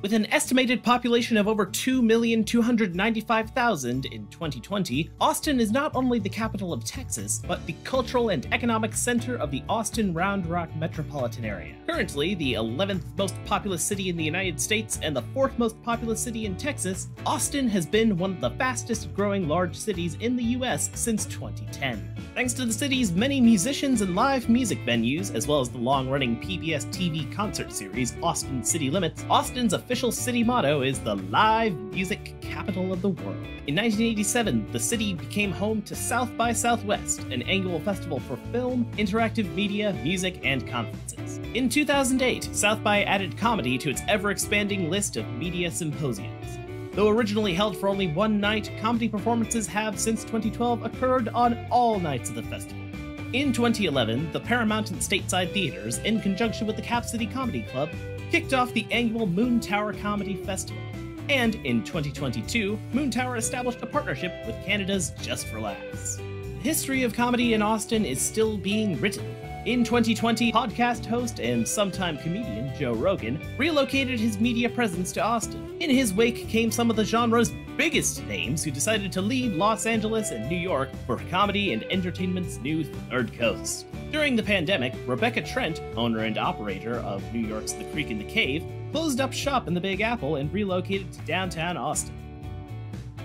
With an estimated population of over 2,295,000 in 2020, Austin is not only the capital of Texas, but the cultural and economic center of the Austin Round Rock metropolitan area. Currently, the 11th most populous city in the United States and the 4th most populous city in Texas, Austin has been one of the fastest growing large cities in the US since 2010. Thanks to the city's many musicians and live music venues, as well as the long running PBS TV concert series Austin City Limits, Austin's official city motto is the live music capital of the world. In 1987, the city became home to South by Southwest, an annual festival for film, interactive media, music, and conferences. In 2008, South by added comedy to its ever expanding list of media symposiums. Though originally held for only one night, comedy performances have since 2012 occurred on all nights of the festival. In 2011, the Paramount and Stateside Theaters, in conjunction with the Cap City Comedy Club, kicked off the annual Moontower Comedy Festival. And in 2022, Moontower established a partnership with Canada's Just for Laughs. The history of comedy in Austin is still being written. In 2020, podcast host and sometime comedian Joe Rogan relocated his media presence to Austin. In his wake came some of the genre's biggest names who decided to leave Los Angeles and New York for comedy and entertainment's new third coast. During the pandemic, Rebecca Trent, owner and operator of New York's The Creek and the Cave, closed up shop in the Big Apple and relocated to downtown Austin.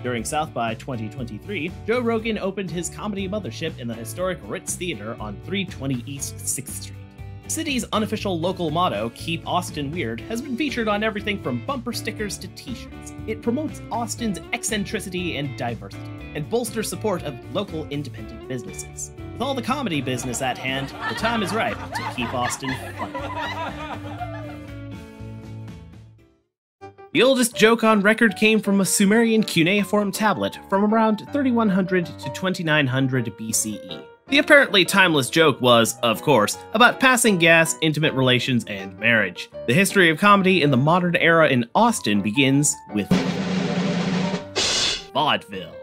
During South by 2023, Joe Rogan opened his comedy mothership in the historic Ritz Theater on 320 East 6th Street. The city's unofficial local motto, Keep Austin Weird, has been featured on everything from bumper stickers to t shirts. It promotes Austin's eccentricity and diversity, and bolsters support of local independent businesses. With all the comedy business at hand, the time is ripe to keep Austin funny. The oldest joke on record came from a Sumerian cuneiform tablet from around 3100 to 2900 BCE. The apparently timeless joke was, of course, about passing gas, intimate relations, and marriage. The history of comedy in the modern era in Austin begins with vaudeville.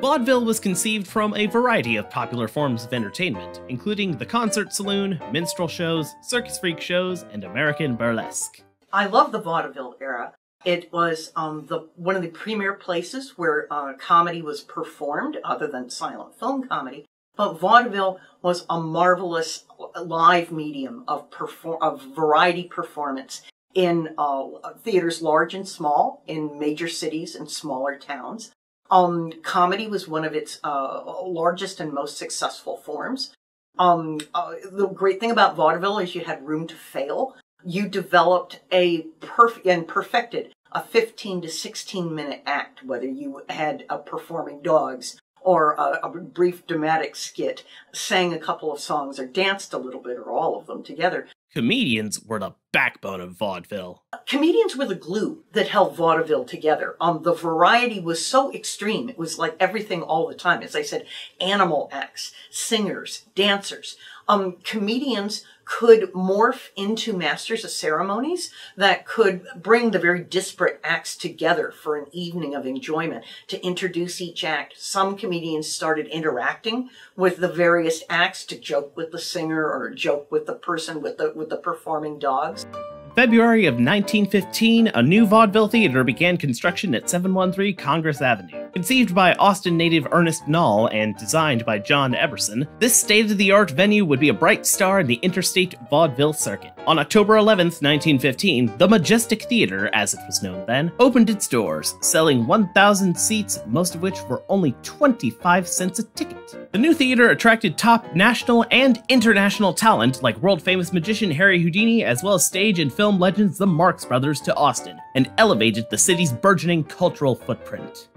Vaudeville was conceived from a variety of popular forms of entertainment, including the concert saloon, minstrel shows, circus freak shows, and American burlesque. I love the vaudeville era. It was um, the one of the premier places where uh, comedy was performed, other than silent film comedy. But vaudeville was a marvelous live medium of perform of variety performance in uh, theaters large and small, in major cities and smaller towns. Um, comedy was one of its uh, largest and most successful forms. Um, uh, the great thing about vaudeville is you had room to fail you developed a perfect and perfected a 15 to 16 minute act, whether you had a performing dogs or a, a, brief dramatic skit, sang a couple of songs, or danced a little bit, or all of them together. Comedians were the backbone of vaudeville. Comedians were the glue that held vaudeville together. Um, the variety was so extreme. It was like everything all the time. As I said, animal acts, singers, dancers. Um, comedians could morph into masters of ceremonies that could bring the very disparate acts together for an evening of enjoyment to introduce each act. Some comedians started interacting with the various acts to joke with the singer or joke with the person with the with the performing dogs. February of 1915, a new vaudeville theater began construction at 713 Congress Avenue. Conceived by Austin native Ernest Nalle and designed by John Eberson, this state of the art venue would be a bright star in the interstate vaudeville circuit. On October 11, 1915, the Majestic Theater, as it was known then, opened its doors, selling 1,000 seats, most of which were only 25 cents a ticket. The new theater attracted top national and international talent like world famous magician Harry Houdini, as well as stage and film legends the Marx Brothers, to Austin, and elevated the city's burgeoning cultural footprint.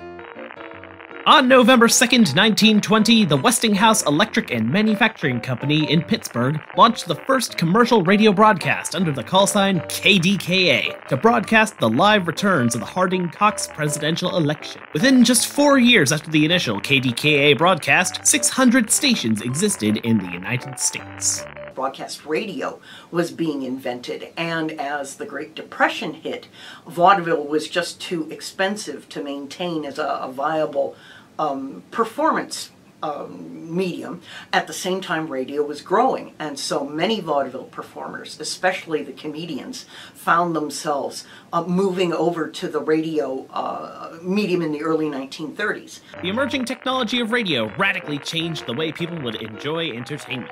On November 2nd, 1920, the Westinghouse Electric and Manufacturing Company in Pittsburgh launched the first commercial radio broadcast under the call sign KDKA to broadcast the live returns of the Harding Cox presidential election. Within just four years after the initial KDKA broadcast, 600 stations existed in the United States broadcast radio was being invented. And as the Great Depression hit, vaudeville was just too expensive to maintain as a, a viable um, performance um, medium. At the same time, radio was growing, and so many vaudeville performers, especially the comedians, found themselves uh, moving over to the radio uh, medium in the early 1930s. The emerging technology of radio radically changed the way people would enjoy entertainment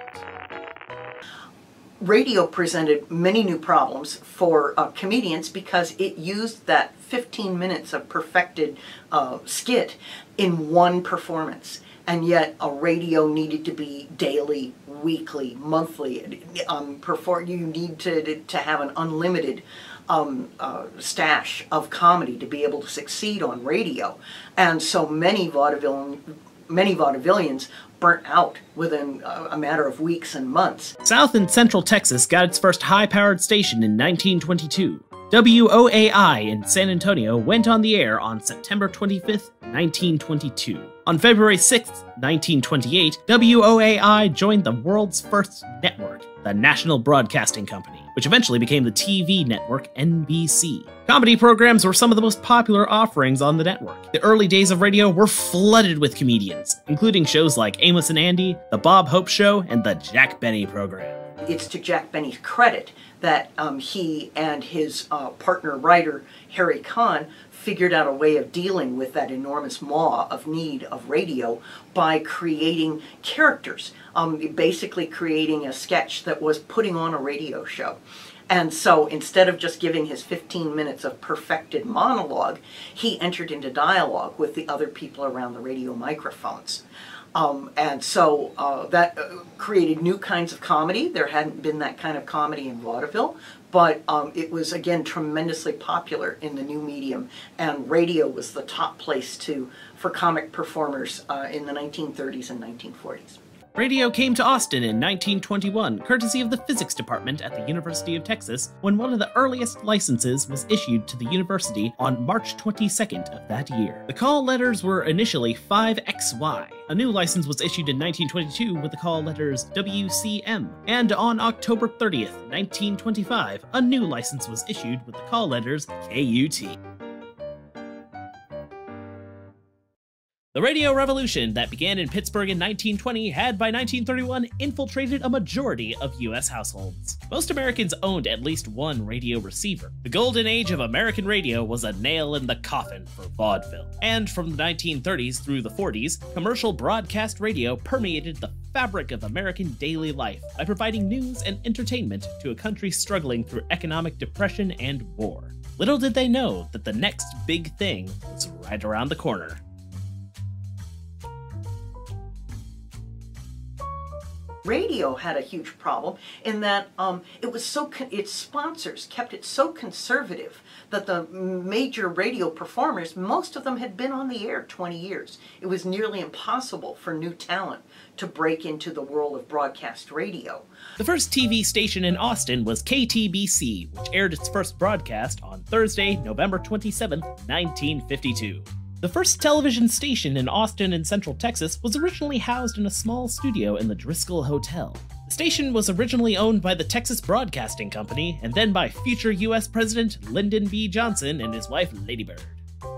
radio presented many new problems for uh, comedians because it used that 15 minutes of perfected uh, skit in one performance. And yet, a radio needed to be daily, weekly, monthly. Um, perform, you need to, to have an unlimited um, uh, stash of comedy to be able to succeed on radio. And so many vaudeville many vaudevillians burnt out within a matter of weeks and months. South and Central Texas got its first high powered station in 1922. WOAI in San Antonio went on the air on September 25, 1922. On February 6, 1928, WOAI joined the world's first network, the National Broadcasting Company, which eventually became the TV network NBC. Comedy programs were some of the most popular offerings on the network. The early days of radio were flooded with comedians, including shows like Amos and Andy, The Bob Hope Show, and The Jack Benny Program. It's to Jack Benny's credit that um, he and his uh, partner writer, Harry Conn, figured out a way of dealing with that enormous maw of need of radio by creating characters, um, basically creating a sketch that was putting on a radio show. And so instead of just giving his 15 minutes of perfected monologue, he entered into dialogue with the other people around the radio microphones. Um, and so uh, that uh, created new kinds of comedy. There hadn't been that kind of comedy in vaudeville, but um, it was again tremendously popular in the new medium, and radio was the top place to for comic performers uh, in the 1930s and 1940s. Radio came to Austin in 1921, courtesy of the physics department at the University of Texas, when one of the earliest licenses was issued to the university on March 22nd of that year. The call letters were initially 5XY. A new license was issued in 1922 with the call letters WCM, and on October 30th, 1925, a new license was issued with the call letters KUT. The radio revolution that began in Pittsburgh in 1920 had by 1931 infiltrated a majority of US households. Most Americans owned at least one radio receiver. The golden age of American radio was a nail in the coffin for vaudeville. And from the 1930s through the 40s, commercial broadcast radio permeated the fabric of American daily life by providing news and entertainment to a country struggling through economic depression and war. Little did they know that the next big thing was right around the corner. Radio had a huge problem in that um, it was so its sponsors kept it so conservative that the major radio performers most of them had been on the air 20 years. It was nearly impossible for new talent to break into the world of broadcast radio. The first tv station in austin was ktbc which aired its first broadcast on thursday november 27 1952 the first television station in Austin and Central Texas was originally housed in a small studio in the Driscoll Hotel. The station was originally owned by the Texas Broadcasting Company and then by future US President Lyndon B. Johnson and his wife Lady Bird.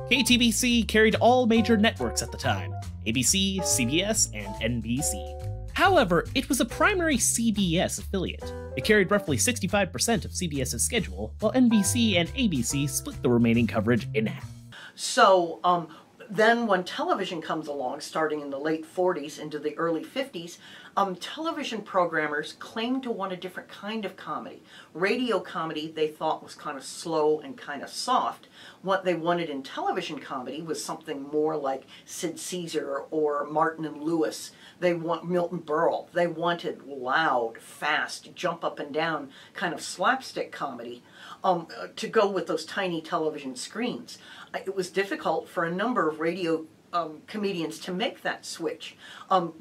KTBC carried all major networks at the time ABC, CBS, and NBC. However, it was a primary CBS affiliate. It carried roughly 65% of CBS's schedule, while NBC and ABC split the remaining coverage in half. So um, then when television comes along, starting in the late 40s into the early 50s, um, television programmers claimed to want a different kind of comedy. Radio comedy they thought was kind of slow and kind of soft. What they wanted in television comedy was something more like Sid Caesar or Martin and Lewis. They want Milton Berle. They wanted loud, fast, jump up and down kind of slapstick comedy um, to go with those tiny television screens it was difficult for a number of radio um, comedians to make that switch. Um,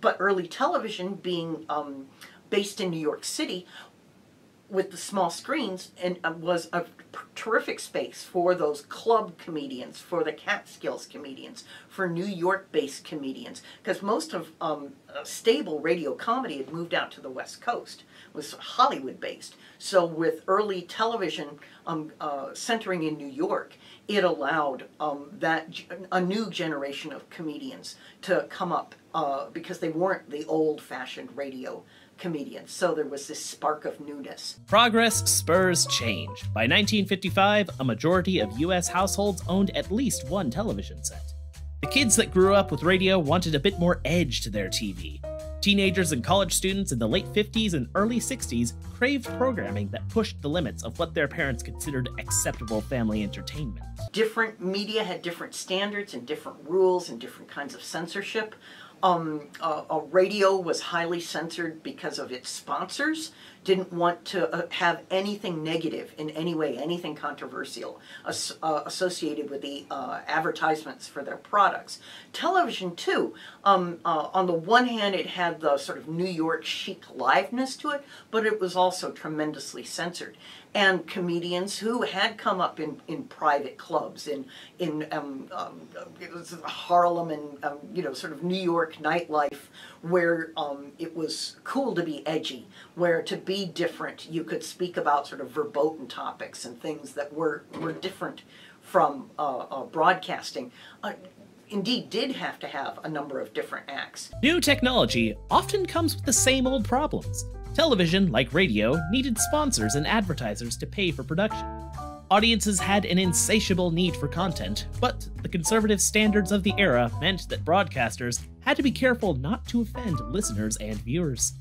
but early television, being um, based in New York City, with the small screens and uh, was a terrific space for those club comedians, for the Catskills comedians, for New York-based comedians, because most of um, stable radio comedy had moved out to the West Coast, was Hollywood-based. So with early television um, uh, centering in New York, it allowed um, that a new generation of comedians to come up uh, because they weren't the old-fashioned radio comedians. So there was this spark of newness. Progress spurs change. By 1955, a majority of US households owned at least one television set. The kids that grew up with radio wanted a bit more edge to their TV. Teenagers and college students in the late 50s and early 60s craved programming that pushed the limits of what their parents considered acceptable family entertainment. Different media had different standards and different rules and different kinds of censorship. Um, uh, radio was highly censored because of its sponsors, didn't want to uh, have anything negative in any way, anything controversial as, uh, associated with the uh, advertisements for their products. Television, too, um, uh, on the one hand, it had the sort of New York chic liveness to it, but it was also tremendously censored and comedians who had come up in, in private clubs in in um, um, Harlem and um, you know sort of New York nightlife where um, it was cool to be edgy, where to be different you could speak about sort of verboten topics and things that were were different from uh, uh, broadcasting. Uh, indeed did have to have a number of different acts. New technology often comes with the same old problems. Television, like radio, needed sponsors and advertisers to pay for production. Audiences had an insatiable need for content, but the conservative standards of the era meant that broadcasters had to be careful not to offend listeners and viewers.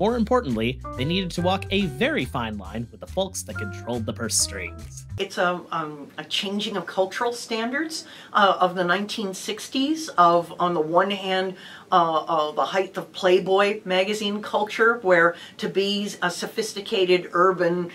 More importantly, they needed to walk a very fine line with the folks that controlled the purse strings. It's a, um, a changing of cultural standards uh, of the 1960s of, on the one hand, uh, uh, the height of Playboy magazine culture, where to be a sophisticated urban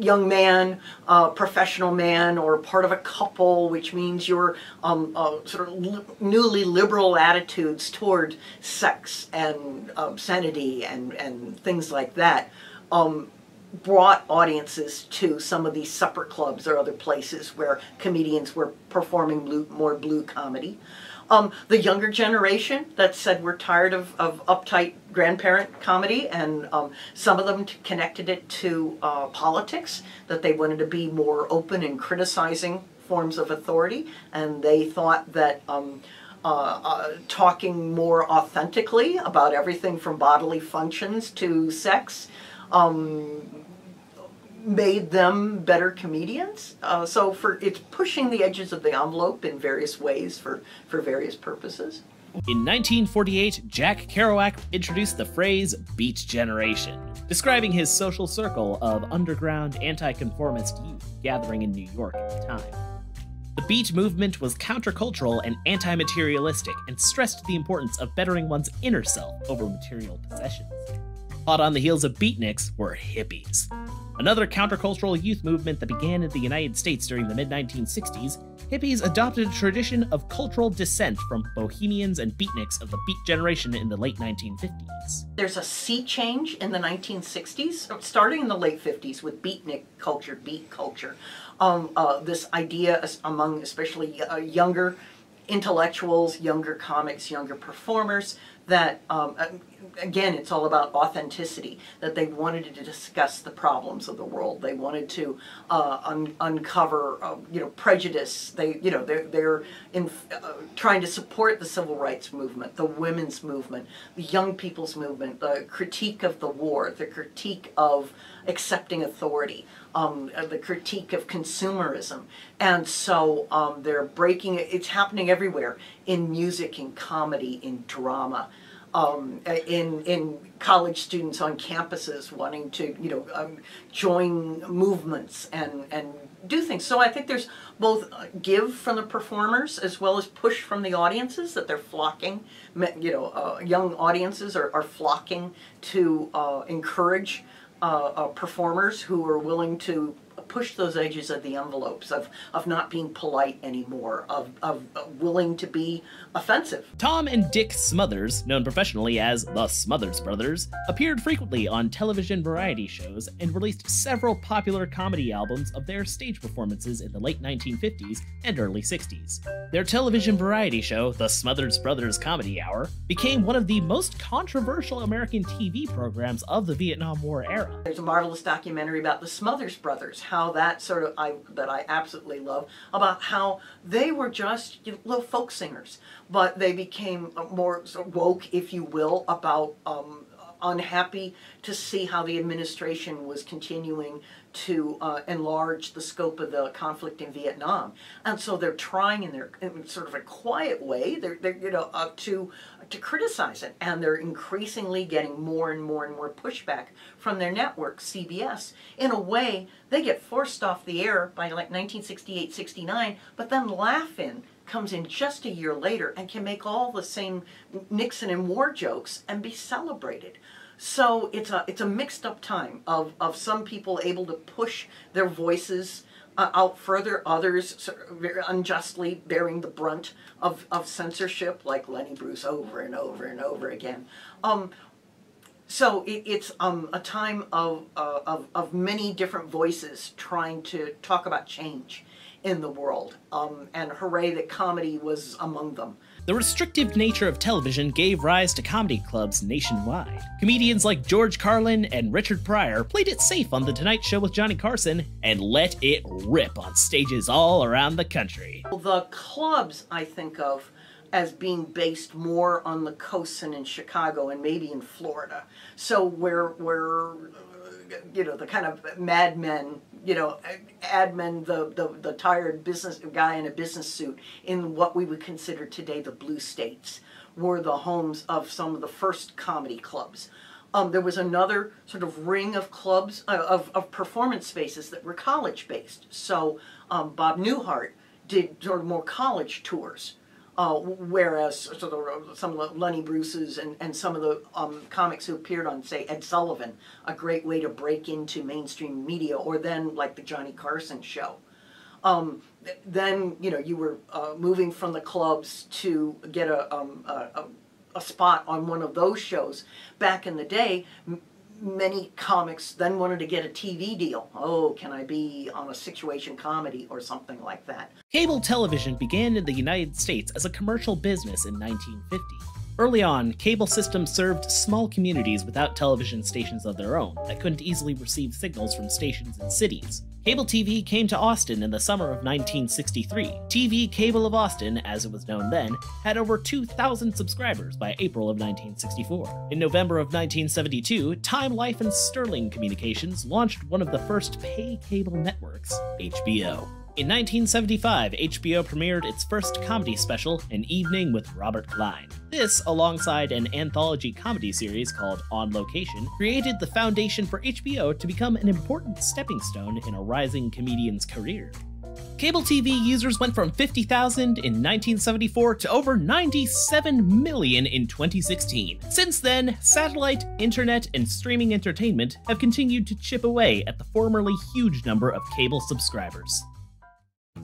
young man, uh, professional man, or part of a couple, which means your um, uh, sort of li newly liberal attitudes toward sex and obscenity and, and things like that, um, brought audiences to some of these supper clubs or other places where comedians were performing blue, more blue comedy. Um, the younger generation that said we're tired of, of uptight grandparent comedy and um, some of them connected it to uh, politics, that they wanted to be more open in criticizing forms of authority and they thought that um, uh, uh, talking more authentically about everything from bodily functions to sex um, made them better comedians. Uh, so for it's pushing the edges of the envelope in various ways for, for various purposes. In 1948, Jack Kerouac introduced the phrase Beat Generation, describing his social circle of underground anti-conformist youth gathering in New York at the time. The Beat movement was countercultural and anti-materialistic and stressed the importance of bettering one's inner self over material possessions. Hot on the heels of beatniks were hippies, Another countercultural youth movement that began in the United States during the mid 1960s, hippies adopted a tradition of cultural dissent from bohemians and beatniks of the beat generation in the late 1950s. There's a sea change in the 1960s, starting in the late 50s with beatnik culture, beat culture. Um, uh, this idea among especially uh, younger intellectuals, younger comics, younger performers, that um, again, it's all about authenticity, that they wanted to discuss the problems of the world. They wanted to uh, un uncover, uh, you know, prejudice. They, you know, they're, they're in, uh, trying to support the civil rights movement, the women's movement, the young people's movement, the critique of the war, the critique of accepting authority, um, uh, the critique of consumerism. And so um, they're breaking, it's happening everywhere, in music, in comedy, in drama um, in in college students on campuses wanting to you know um, join movements and and do things. So I think there's both give from the performers as well as push from the audiences that they're flocking. You know, uh, young audiences are, are flocking to uh, encourage uh, uh performers who are willing to push those edges of the envelopes of, of not being polite anymore, of, of, of willing to be offensive. Tom and Dick Smothers, known professionally as the Smothers Brothers, appeared frequently on television variety shows and released several popular comedy albums of their stage performances in the late 1950s and early 60s. Their television variety show, The Smothers Brothers Comedy Hour, became one of the most controversial American TV programs of the Vietnam War era. There's a marvelous documentary about the Smothers Brothers, how that sort of I that I absolutely love about how they were just you know, little folk singers, but they became more woke, if you will, about um, unhappy to see how the administration was continuing to uh, enlarge the scope of the conflict in Vietnam, and so they're trying in their in sort of a quiet way, they're, they're you know uh, to to criticize it, and they're increasingly getting more and more and more pushback from their network, CBS. In a way, they get forced off the air by like 1968-69, but then Laugh-In comes in just a year later and can make all the same Nixon and war jokes and be celebrated. So it's a it's a mixed up time of, of some people able to push their voices out further, others very unjustly bearing the brunt of, of censorship, like Lenny Bruce over and over and over again. Um, so it, it's um, a time of, uh, of, of many different voices trying to talk about change in the world, um, and hooray that comedy was among them. The restrictive nature of television gave rise to comedy clubs nationwide. Comedians like George Carlin and Richard Pryor played it safe on The Tonight Show with Johnny Carson and let it rip on stages all around the country. The clubs I think of as being based more on the coast and in Chicago and maybe in Florida. So where where you know the kind of madmen you know, admin, the, the, the tired business guy in a business suit in what we would consider today the blue states were the homes of some of the first comedy clubs. Um, there was another sort of ring of clubs, uh, of, of performance spaces that were college based. So um, Bob Newhart did sort of more college tours uh, whereas so the, some of the Lenny Bruce's and, and some of the um, comics who appeared on, say, Ed Sullivan, a great way to break into mainstream media, or then like the Johnny Carson show. Um, then you know you were uh, moving from the clubs to get a, um, a, a, spot on one of those shows. Back in the day, many comics then wanted to get a TV deal. Oh, can I be on a situation comedy or something like that? Cable television began in the United States as a commercial business in 1950. Early on, cable systems served small communities without television stations of their own that couldn't easily receive signals from stations in cities. Cable TV came to Austin in the summer of 1963. TV Cable of Austin, as it was known then, had over 2,000 subscribers by April of 1964. In November of 1972, Time Life and Sterling Communications launched one of the first pay cable networks, HBO. In 1975, HBO premiered its first comedy special, An Evening with Robert Klein. This, alongside an anthology comedy series called On Location, created the foundation for HBO to become an important stepping stone in a rising comedian's career. Cable TV users went from 50,000 in 1974 to over 97 million in 2016. Since then, satellite, internet, and streaming entertainment have continued to chip away at the formerly huge number of cable subscribers.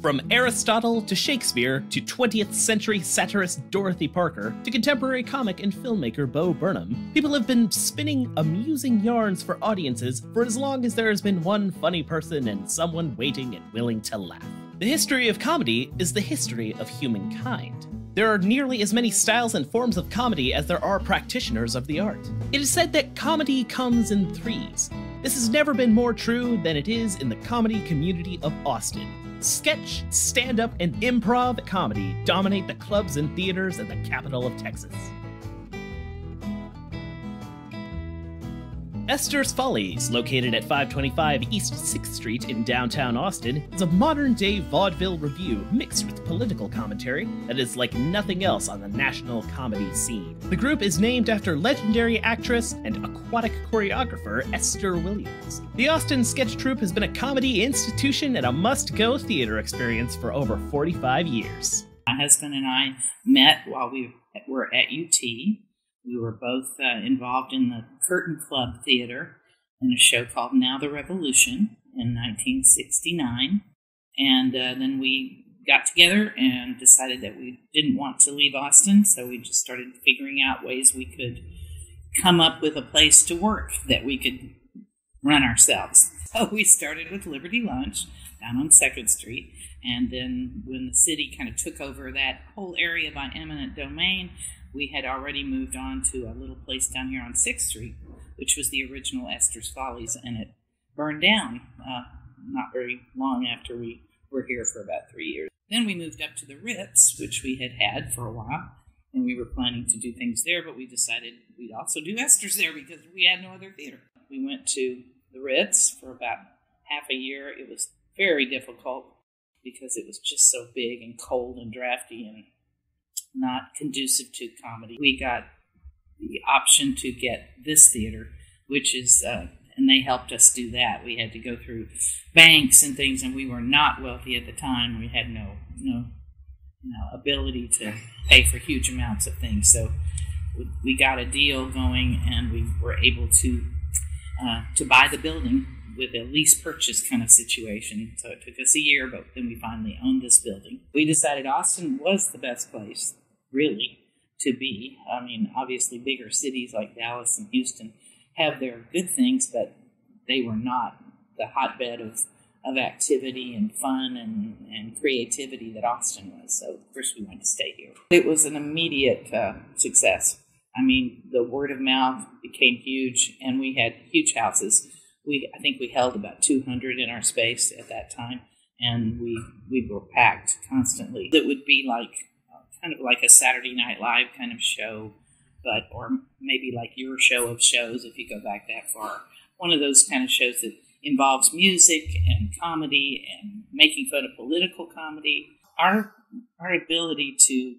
From Aristotle to Shakespeare to 20th century satirist Dorothy Parker to contemporary comic and filmmaker Bo Burnham, people have been spinning amusing yarns for audiences for as long as there has been one funny person and someone waiting and willing to laugh. The history of comedy is the history of humankind. There are nearly as many styles and forms of comedy as there are practitioners of the art. It is said that comedy comes in threes. This has never been more true than it is in the comedy community of Austin, sketch, stand up, and improv comedy dominate the clubs and theaters in the capital of Texas. Esther's Follies, located at 525 East 6th Street in downtown Austin, is a modern day vaudeville revue mixed with political commentary that is like nothing else on the national comedy scene. The group is named after legendary actress and aquatic choreographer Esther Williams. The Austin Sketch Troupe has been a comedy institution and a must go theater experience for over 45 years. My husband and I met while we were at UT we were both uh, involved in the Curtain Club Theater in a show called Now the Revolution in 1969. And uh, then we got together and decided that we didn't want to leave Austin, so we just started figuring out ways we could come up with a place to work that we could run ourselves. So we started with Liberty Lunch down on Second Street, and then when the city kind of took over that whole area by eminent domain, we had already moved on to a little place down here on Sixth Street, which was the original Esther's Follies, and it burned down uh, not very long after we were here for about three years. Then we moved up to the Ritz, which we had had for a while, and we were planning to do things there, but we decided we'd also do Esther's there because we had no other theater. We went to the Ritz for about half a year. It was very difficult because it was just so big and cold and drafty and not conducive to comedy. We got the option to get this theater, which is, uh, and they helped us do that. We had to go through banks and things, and we were not wealthy at the time. We had no no, know, ability to pay for huge amounts of things. So we got a deal going, and we were able to uh, to buy the building with a lease purchase kind of situation. So it took us a year, but then we finally owned this building. We decided Austin was the best place, really, to be. I mean, obviously, bigger cities like Dallas and Houston have their good things, but they were not the hotbed of, of activity and fun and, and creativity that Austin was. So, first, we wanted to stay here. It was an immediate uh, success. I mean, the word of mouth became huge, and we had huge houses. We, I think, we held about 200 in our space at that time, and we we were packed constantly. It would be like kind of like a Saturday Night Live kind of show, but or maybe like your show of shows if you go back that far. One of those kind of shows that involves music and comedy and making fun of political comedy. Our our ability to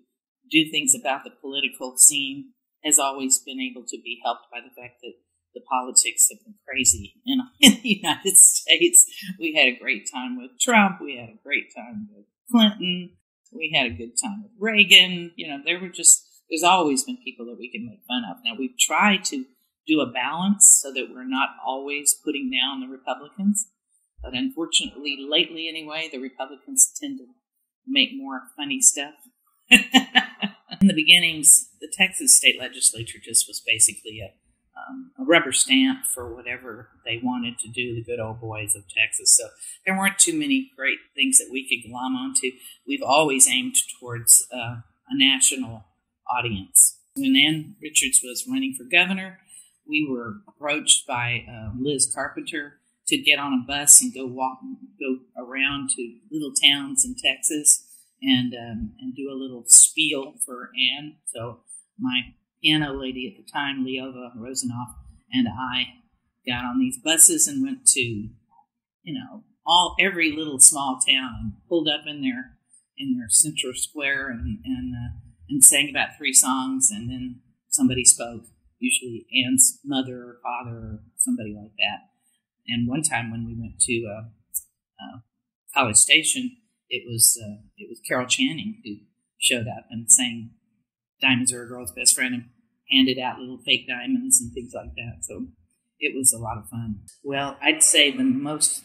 do things about the political scene has always been able to be helped by the fact that the politics have been crazy in, in the United States. We had a great time with Trump. We had a great time with Clinton. We had a good time with Reagan. You know, there were just, there's always been people that we can make fun of. Now, we've tried to do a balance so that we're not always putting down the Republicans. But unfortunately, lately anyway, the Republicans tend to make more funny stuff. In the beginnings, the Texas state legislature just was basically a, um, a rubber stamp for whatever they wanted to do, the good old boys of Texas. So there weren't too many great things that we could glom onto. We've always aimed towards uh, a national audience. When Ann Richards was running for governor, we were approached by uh, Liz Carpenter to get on a bus and go walk, go around to little towns in Texas and um, and do a little spiel for Ann. So my piano lady at the time, Leova Rosenoff, and I got on these buses and went to, you know, all every little small town and pulled up in their in their central square and and uh, and sang about three songs, and then somebody spoke, usually Ann's mother or father or somebody like that. And one time when we went to uh, uh, College Station, it was uh, it was Carol Channing who showed up and sang "Diamonds Are a Girl's Best Friend" and handed out little fake diamonds and things like that. So it was a lot of fun. Well, I'd say the most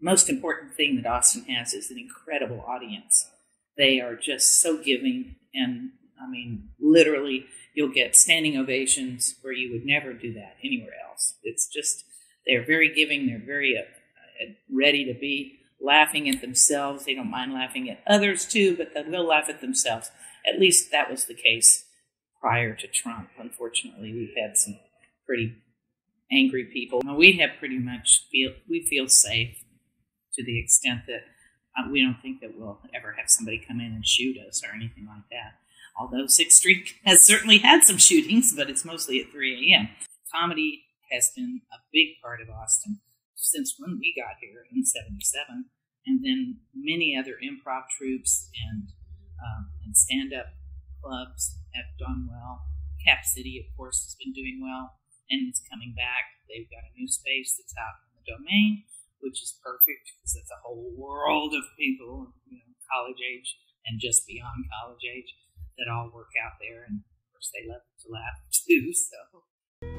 most important thing that Austin has is an incredible audience. They are just so giving, and I mean, literally, you'll get standing ovations where you would never do that anywhere else. It's just they're very giving. They're very uh, ready to be laughing at themselves. They don't mind laughing at others too, but they'll laugh at themselves. At least that was the case prior to Trump. Unfortunately, we've had some pretty angry people. We have pretty much feel we feel safe to the extent that uh, we don't think that we'll ever have somebody come in and shoot us or anything like that. Although Sixth Street has certainly had some shootings, but it's mostly at 3 a.m. Comedy has been a big part of Austin since when we got here in 77 and then many other improv troupes and um, and stand up clubs have done well. Cap City, of course, has been doing well and is coming back. They've got a new space that's out in the domain, which is perfect because it's a whole world of people, you know, college age and just beyond college age that all work out there. And of course, they love to laugh too. So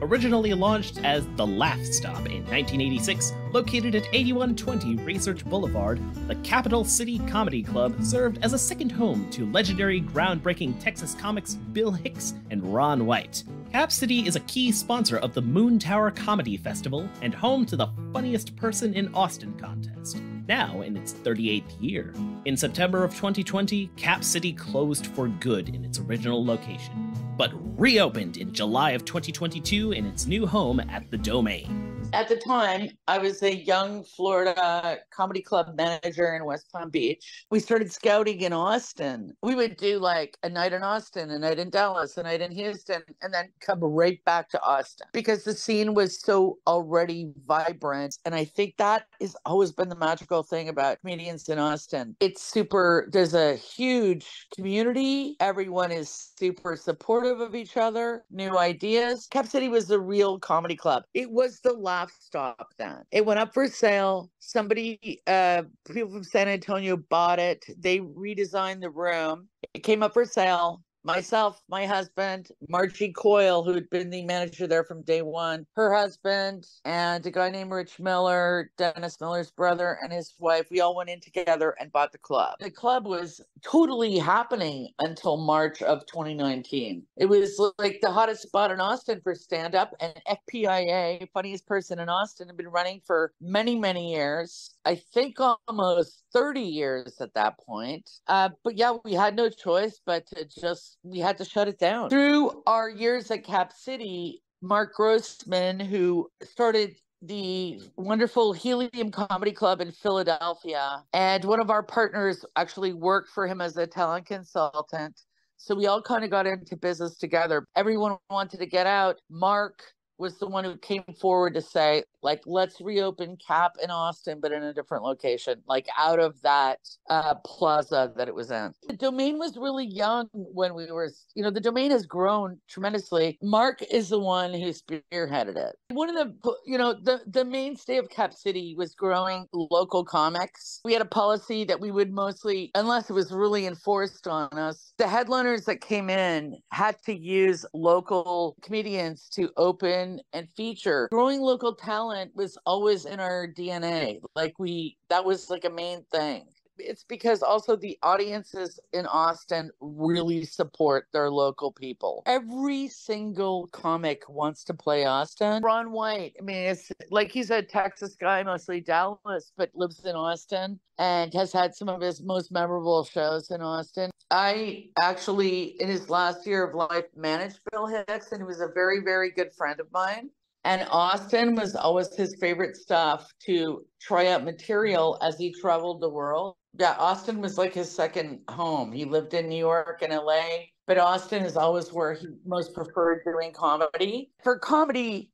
Originally launched as the Laugh Stop in 1986, located at 8120 Research Boulevard, the Capital City Comedy Club served as a second home to legendary groundbreaking Texas comics Bill Hicks and Ron White. Cap City is a key sponsor of the Moontower Comedy Festival and home to the Funniest Person in Austin contest, now in its 38th year. In September of 2020, Cap City closed for good in its original location, but reopened in July of 2022 in its new home at the Domain. At the time, I was a young Florida comedy club manager in West Palm Beach. We started scouting in Austin. We would do like a night in Austin, a night in Dallas, a night in Houston, and then come right back to Austin because the scene was so already vibrant. And I think that has always been the magical thing about comedians in Austin. It's super, there's a huge community. Everyone is super supportive of each other, new ideas. Cap City was the real comedy club. It was the laugh stop then. It went up for sale. Somebody, uh, people from San Antonio bought it. They redesigned the room. It came up for sale myself, my husband, Margie Coyle, who had been the manager there from day one, her husband, and a guy named Rich Miller, Dennis Miller's brother, and his wife. We all went in together and bought the club. The club was totally happening until March of 2019. It was like the hottest spot in Austin for stand up, and FPIA, funniest person in Austin, had been running for many, many years. I think almost 30 years at that point. Uh, but yeah, we had no choice but to just, we had to shut it down. Through our years at Cap City, Marc Grossman, who started the wonderful Helium Comedy Club in Philadelphia, and one of our partners actually worked for him as a talent consultant. So we all kind of got into business together. Everyone wanted to get out. Marc was the one who came forward to say, like, let's reopen CAP in Austin, but in a different location, like out of that uh, plaza that it was in. The domain was really young when we were, you know, the domain has grown tremendously. Marc is the one who spearheaded it. One of the, you know, the, the mainstay of Cap City was growing local comics. We had a policy that we would mostly, unless it was really enforced on us, the headliners that came in had to use local comedians to open and feature. Growing local talent talent was always in our DNA. Like we, that was like a main thing. It's because also the audiences in Austin really support their local people. Every single comic wants to play Austin. Ron White, I mean, it's like he's a Texas guy, mostly Dallas, but lives in Austin and has had some of his most memorable shows in Austin. I actually, in his last year of life, managed Bill Hicks, and he was a very, very good friend of mine. And Austin was always his favorite stuff to try out material as he traveled the world. Yeah, Austin was like his second home. He lived in New York and LA, but Austin is always where he most preferred doing comedy. For comedy,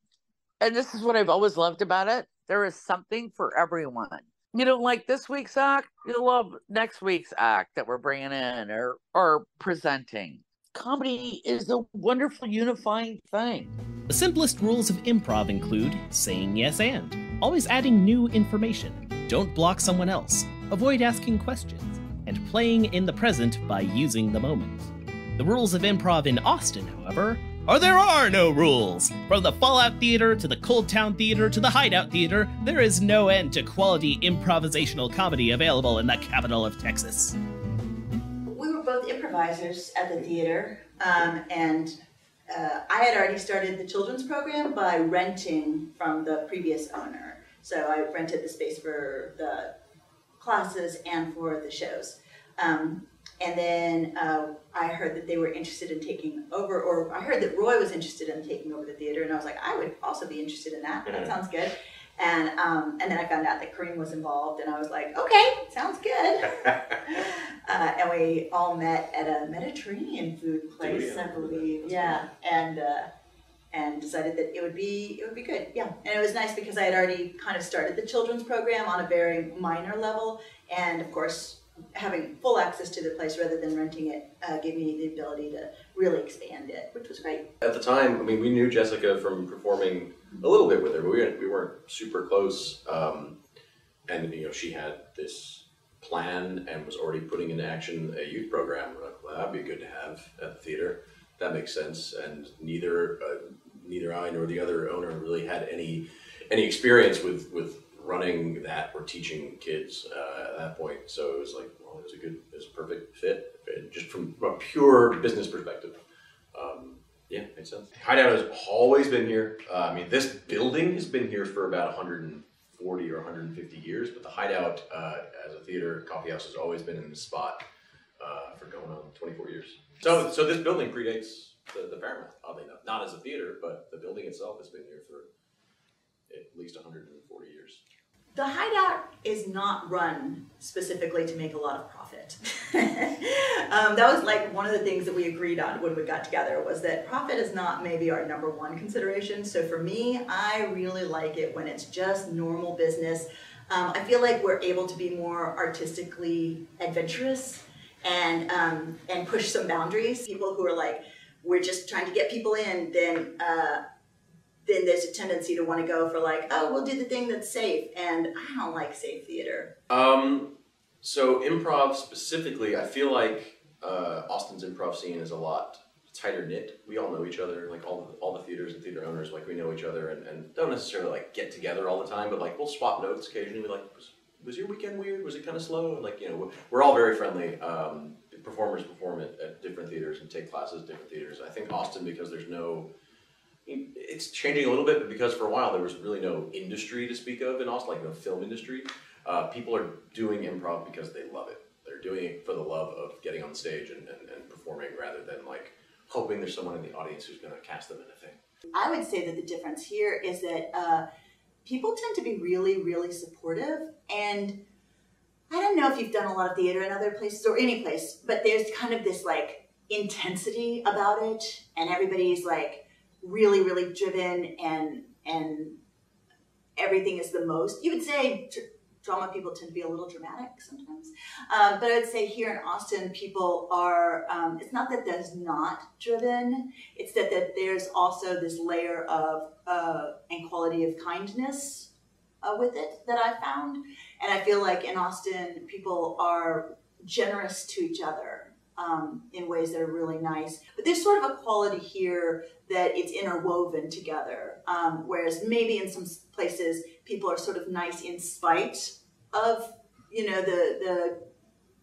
and this is what I've always loved about it, there is something for everyone. You don't like this week's act, you love next week's act that we're bringing in or or presenting comedy is a wonderful unifying thing. The simplest rules of improv include saying yes and, always adding new information, don't block someone else, avoid asking questions, and playing in the present by using the moment. The rules of improv in Austin, however, are there are no rules! From the Fallout Theater to the ColdTowne Theater to the Hideout Theater, there is no end to quality improvisational comedy available in the capital of Texas We were both improvisers at the theater, um, and uh, I had already started the children's program by renting from the previous owner. So I rented the space for the classes and for the shows. Um, and then uh, I heard that they were interested in taking over, or I heard that Roy was interested in taking over the theater, and I was like, I would also be interested in that. That sounds good. And um, and then I found out that Kareem was involved, and I was like, okay, sounds good. uh, and we all met at a Mediterranean food place, I believe. Yeah, and uh, and decided that it would be it would be good. Yeah, and it was nice because I had already kind of started the children's program on a very minor level, and of course having full access to the place rather than renting it uh, gave me the ability to really expand it, which was great. At the time, I mean, we knew Jessica from performing a little bit with her, but we weren't, we weren't super close. Um, and you know, she had this plan and was already putting into action a youth program. We're like, well, that'd be good to have at the theater. That makes sense. And neither, uh, neither I nor the other owner really had any any experience with with running that or teaching kids uh, at that point. So it was like, well, it was a good, it was a perfect fit, just from a pure business perspective. Um, yeah, makes sense. Hideout has always been here. Uh, I mean, this building has been here for about 140 or 150 years, but the Hideout uh, as a theater coffee house has always been in this spot uh, for going on 24 years. So, so this building predates the, the Paramount, oddly enough. Not as a theater, but the building itself has been here for at least 140 years. The hideout is not run specifically to make a lot of profit. um, that was like one of the things that we agreed on when we got together was that profit is not maybe our number one consideration. So for me, I really like it when it's just normal business. Um, I feel like we're able to be more artistically adventurous and um, and push some boundaries. People who are like, we're just trying to get people in, then uh, then there's a tendency to want to go for like, oh, we'll do the thing that's safe, and I don't like safe theater. Um, so improv specifically, I feel like uh, Austin's improv scene is a lot tighter knit. We all know each other, like all the, all the theaters and theater owners, like we know each other, and, and don't necessarily like get together all the time, but like we'll swap notes occasionally. Like, was, your weekend weird? Was it kind of slow? And like you know, we're all very friendly. Um, performers perform at, at different theaters and take classes at different theaters. I think Austin because there's no it's changing a little bit, but because for a while there was really no industry to speak of in Austin, like no film industry, uh, people are doing improv because they love it. They're doing it for the love of getting on stage and, and, and performing rather than like hoping there's someone in the audience who's going to cast them in a thing. I would say that the difference here is that uh, people tend to be really, really supportive. And I don't know if you've done a lot of theater in other places or any place, but there's kind of this like intensity about it, and everybody's like, really, really driven and and everything is the most. You would say drama people tend to be a little dramatic sometimes, um, but I would say here in Austin, people are. Um, it's not that there's not driven; it's that that there's also this layer of uh, and quality of kindness uh, with it that I found, and I feel like in Austin, people are generous to each other um, in ways that are really nice. But there's sort of a quality here that it's interwoven together. Um, whereas maybe in some places people are sort of nice in spite of you know the the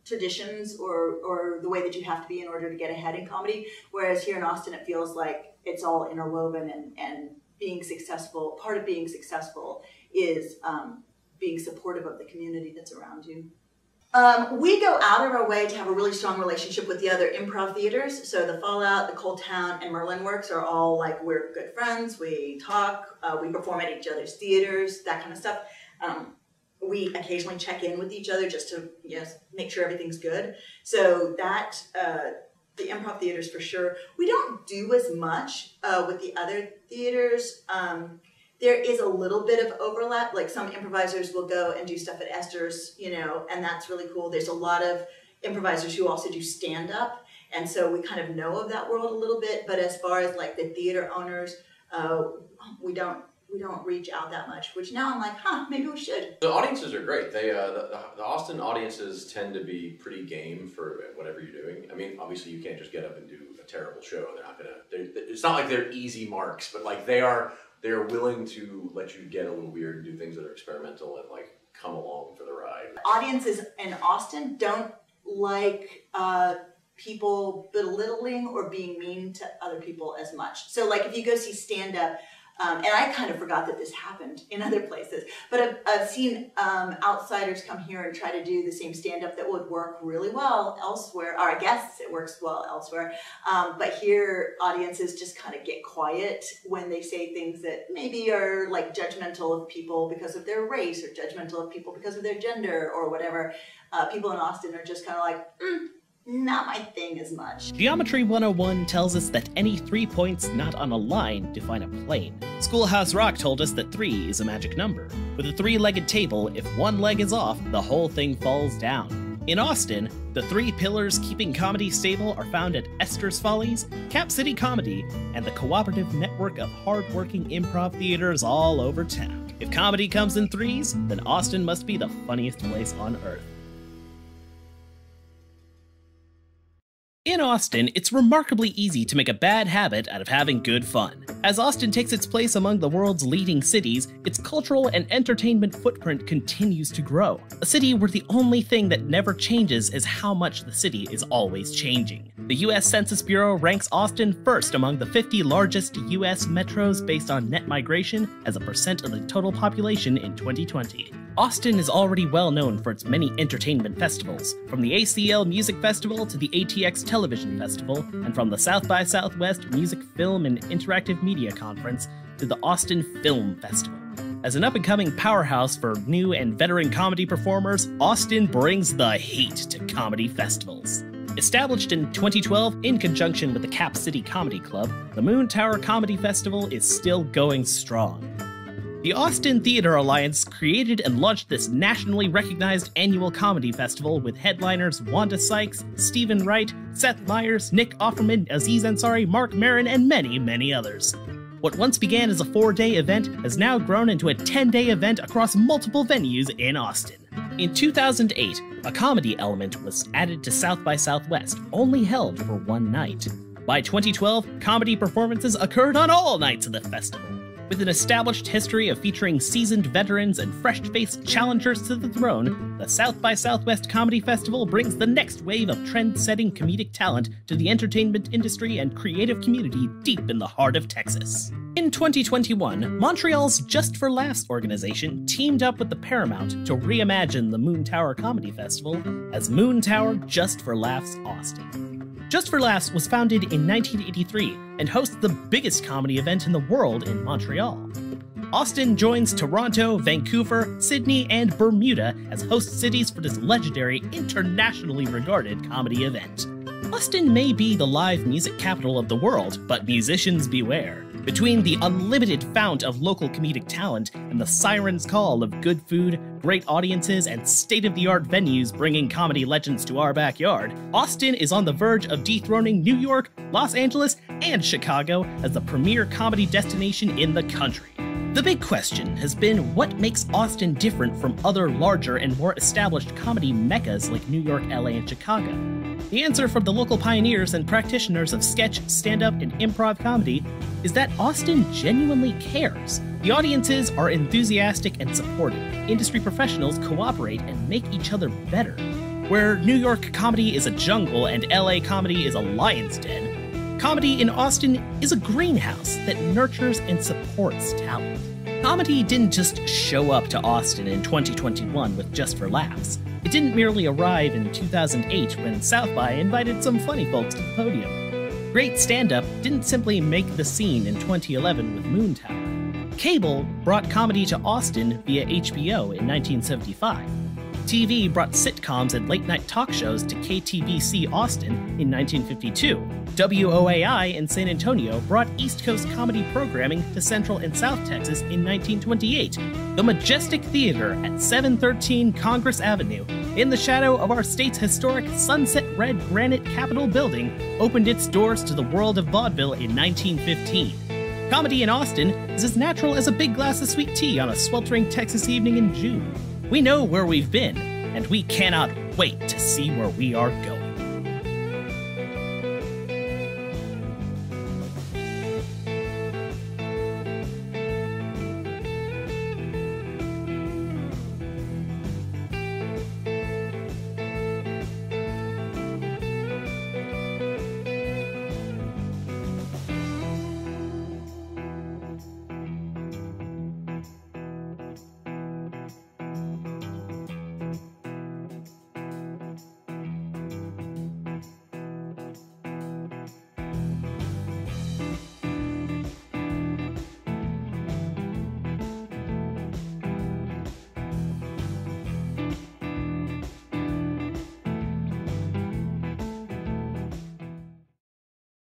traditions or or the way that you have to be in order to get ahead in comedy. Whereas here in Austin, it feels like it's all interwoven and and being successful. Part of being successful is um, being supportive of the community that's around you. Um, we go out of our way to have a really strong relationship with the other improv theaters. So the Fallout, the ColdTowne, and Merlin Works are all like we're good friends. We talk, uh, we perform at each other's theaters, that kind of stuff. Um, we occasionally check in with each other just to yes make sure everything's good. So that uh, the improv theaters for sure. We don't do as much uh, with the other theaters. Um, there is a little bit of overlap. Like some improvisers will go and do stuff at Esther's, you know, and that's really cool. There's a lot of improvisers who also do stand up. And so we kind of know of that world a little bit. But as far as like the theater owners, uh, we don't we don't reach out that much. Which now I'm like, huh, maybe we should. The audiences are great. They uh, the, the Austin audiences tend to be pretty game for whatever you're doing. I mean, obviously you can't just get up and do a terrible show. They're not gonna. They're, it's not like they're easy marks, but like they are they're willing to let you get a little weird and do things that are experimental and like come along for the ride. Audiences in Austin don't like uh, people belittling or being mean to other people as much. So, like if you go see stand up, um, and I kind of forgot that this happened in other places. But I've, I've seen um, outsiders come here and try to do the same stand up that would work really well elsewhere, or I guess it works well elsewhere. Um, but here, audiences just kind of get quiet when they say things that maybe are like judgmental of people because of their race, or judgmental of people because of their gender, or whatever. Uh, people in Austin are just kind of like, mm, not my thing as much. Geometry 101 tells us that any three points not on a line define a plane. Schoolhouse Rock told us that three is a magic number. With a three legged table, if one leg is off, the whole thing falls down. In Austin, the three pillars keeping comedy stable are found at Esther's Follies, Cap City Comedy, and the cooperative network of hardworking improv theaters all over town. If comedy comes in threes, then Austin must be the funniest place on earth. In Austin, it's remarkably easy to make a bad habit out of having good fun. As Austin takes its place among the world's leading cities, its cultural and entertainment footprint continues to grow. A city where the only thing that never changes is how much the city is always changing. The US Census Bureau ranks Austin first among the 50 largest US metros based on net migration as a percent of the total population in 2020. Austin is already well known for its many entertainment festivals, from the ACL Music Festival to the ATX Television Festival, and from the South by Southwest Music, Film, and Interactive Media Conference to the Austin Film Festival. As an up and coming powerhouse for new and veteran comedy performers, Austin brings the heat to comedy festivals. Established in 2012 in conjunction with the Cap City Comedy Club, the Moontower Comedy Festival is still going strong. The Austin Theater Alliance created and launched this nationally recognized annual comedy festival with headliners Wanda Sykes, Steven Wright, Seth Meyers, Nick Offerman, Aziz Ansari, Marc Maron, and many, many others. What once began as a four day event has now grown into a 10 day event across multiple venues in Austin. In 2008, a comedy element was added to South by Southwest, only held for one night. By 2012, comedy performances occurred on all nights of the festival. With an established history of featuring seasoned veterans and fresh faced challengers to the throne, the South by Southwest Comedy Festival brings the next wave of trend setting comedic talent to the entertainment industry and creative community deep in the heart of Texas. In 2021, Montreal's Just for Laughs organization teamed up with the Paramount to reimagine the Moontower Comedy Festival as Moontower Just for Laughs Austin. Just for Laughs was founded in 1983 and hosts the biggest comedy event in the world in Montreal. Austin joins Toronto, Vancouver, Sydney, and Bermuda as host cities for this legendary, internationally regarded comedy event. Austin may be the live music capital of the world, but musicians beware. Between the unlimited fount of local comedic talent and the siren's call of good food, great audiences, and state of the art venues bringing comedy legends to our backyard, Austin is on the verge of dethroning New York, Los Angeles, and Chicago as the premier comedy destination in the country. The big question has been what makes Austin different from other larger and more established comedy meccas like New York, LA, and Chicago? The answer from the local pioneers and practitioners of sketch, stand up, and improv comedy is that Austin genuinely cares. The audiences are enthusiastic and supportive. Industry professionals cooperate and make each other better. Where New York comedy is a jungle and LA comedy is a lion's den, comedy in Austin is a greenhouse that nurtures and supports talent. Comedy didn't just show up to Austin in 2021 with Just for Laughs. It didn't merely arrive in 2008 when South by invited some funny folks to the podium. Great stand up didn't simply make the scene in 2011 with Moontower. Cable brought comedy to Austin via HBO in 1975. TV brought sitcoms and late night talk shows to KTBC Austin in 1952. WOAI in San Antonio brought East Coast comedy programming to Central and South Texas in 1928. The Majestic Theater at 713 Congress Avenue, in the shadow of our state's historic sunset red granite Capitol building, opened its doors to the world of vaudeville in 1915. Comedy in Austin is as natural as a big glass of sweet tea on a sweltering Texas evening in June. We know where we've been, and we cannot wait to see where we are going.